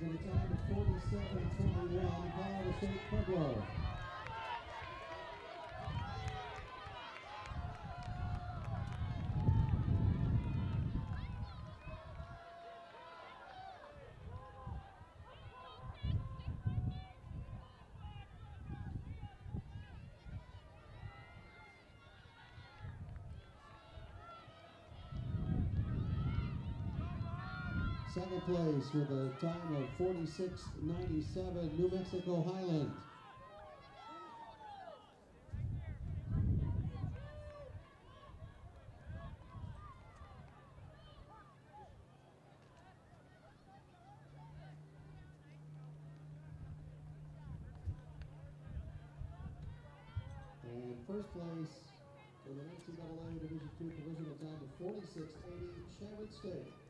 with a time of 47-21, Colorado State Pueblo. Second place with a time of 46.97, New Mexico Highland. And first place for the NCAA Division II provisional time of 46.80, Sherwood State.